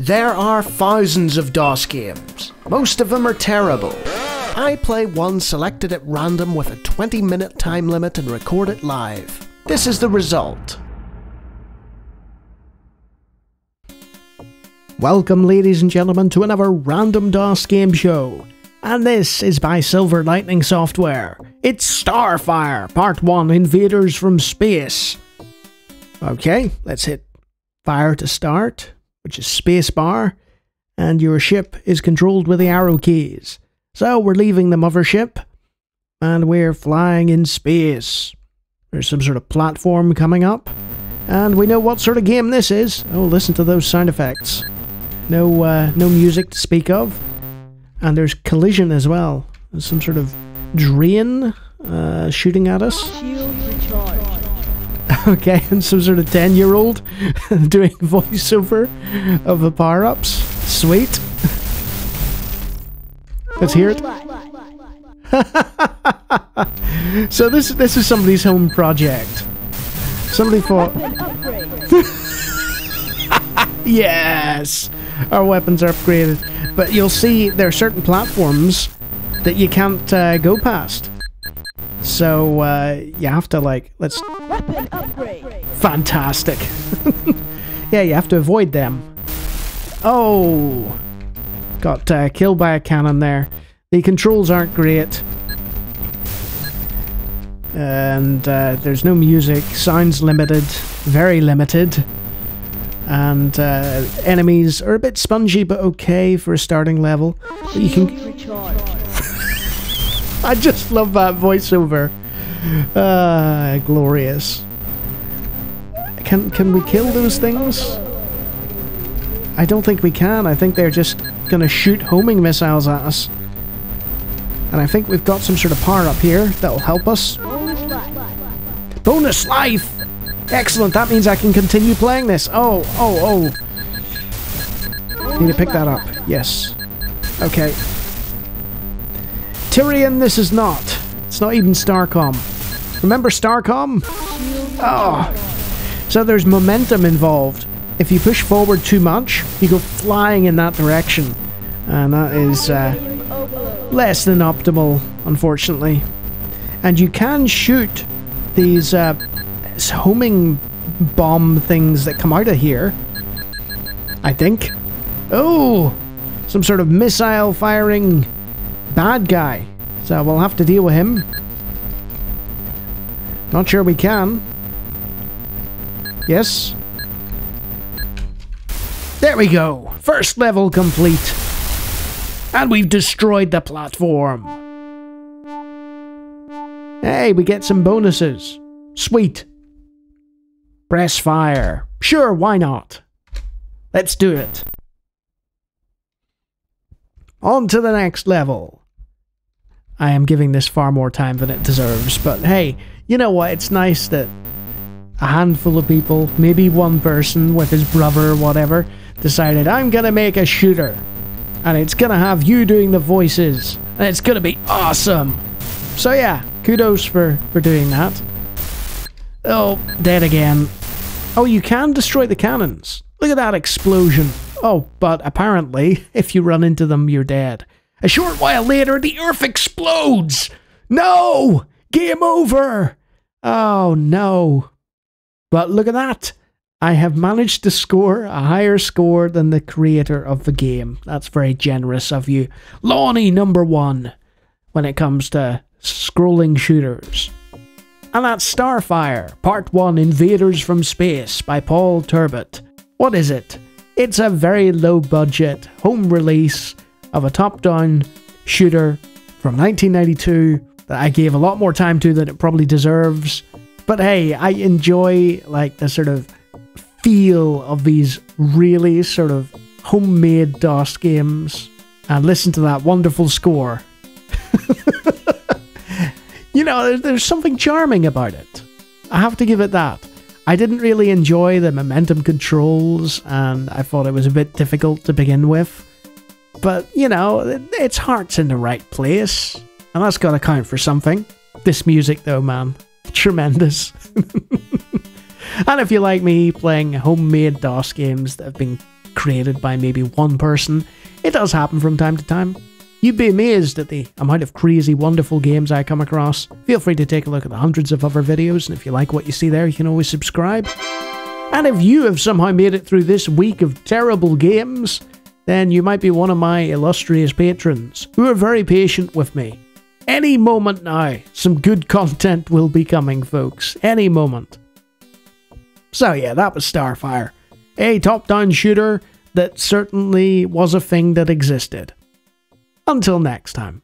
There are thousands of DOS games. Most of them are terrible. I play one selected at random with a 20 minute time limit and record it live. This is the result. Welcome, ladies and gentlemen, to another random DOS game show. And this is by Silver Lightning Software. It's Starfire, Part 1 Invaders from Space. Okay, let's hit fire to start which is spacebar, and your ship is controlled with the arrow keys. So we're leaving the mothership, and we're flying in space. There's some sort of platform coming up, and we know what sort of game this is. Oh, listen to those sound effects. No, uh, no music to speak of, and there's collision as well. There's some sort of drain uh, shooting at us. Okay, and some sort of 10 year old doing voiceover of the power ups. Sweet. Let's hear it. so this this is somebody's home project. Somebody thought Yes! Our weapons are upgraded. But you'll see there are certain platforms that you can't uh, go past. So uh, you have to like let's weapon upgrade. Fantastic. yeah, you have to avoid them. Oh, got uh, killed by a cannon there. The controls aren't great. And uh, there's no music. Sounds limited. Very limited. And uh, enemies are a bit spongy, but okay for a starting level. But you can. I just love that voiceover. Ah, glorious. Can can we kill those things? I don't think we can. I think they're just gonna shoot homing missiles at us. And I think we've got some sort of power up here that'll help us. Bonus life! Excellent, that means I can continue playing this. Oh, oh, oh. Need to pick that up. Yes. Okay. Tyrian, this is not. It's not even Starcom. Remember Starcom? Oh. So there's momentum involved. If you push forward too much, you go flying in that direction. And that is uh, less than optimal, unfortunately. And you can shoot these uh, homing bomb things that come out of here. I think. Oh! Some sort of missile firing bad guy. So we'll have to deal with him. Not sure we can. Yes. There we go. First level complete. And we've destroyed the platform. Hey, we get some bonuses. Sweet. Press fire. Sure, why not? Let's do it. On to the next level. I am giving this far more time than it deserves. But hey, you know what? It's nice that a handful of people, maybe one person with his brother or whatever, decided, I'm gonna make a shooter. And it's gonna have you doing the voices. And it's gonna be awesome. So yeah, kudos for, for doing that. Oh, dead again. Oh, you can destroy the cannons. Look at that explosion. Oh, but apparently, if you run into them, you're dead. A short while later, the Earth explodes! No! Game over! Oh no. But look at that! I have managed to score a higher score than the creator of the game. That's very generous of you. Lawnie number one when it comes to scrolling shooters. And that's Starfire, Part 1 Invaders from Space by Paul Turbot. What is it? It's a very low budget home release of a top down shooter from 1992 that I gave a lot more time to than it probably deserves. But hey, I enjoy like the sort of feel of these really sort of homemade DOS games. And listen to that wonderful score. you know, there's something charming about it. I have to give it that. I didn't really enjoy the momentum controls, and I thought it was a bit difficult to begin with. But, you know, its heart's in the right place. And that's got to count for something. This music, though, man, tremendous. and if you like me playing homemade DOS games that have been created by maybe one person. It does happen from time to time. You'd be amazed at the amount of crazy, wonderful games I come across. Feel free to take a look at the hundreds of other videos, and if you like what you see there, you can always subscribe. And if you have somehow made it through this week of terrible games, then you might be one of my illustrious patrons who are very patient with me. Any moment now, some good content will be coming, folks. Any moment. So, yeah, that was Starfire. A top down shooter that certainly was a thing that existed. Until next time.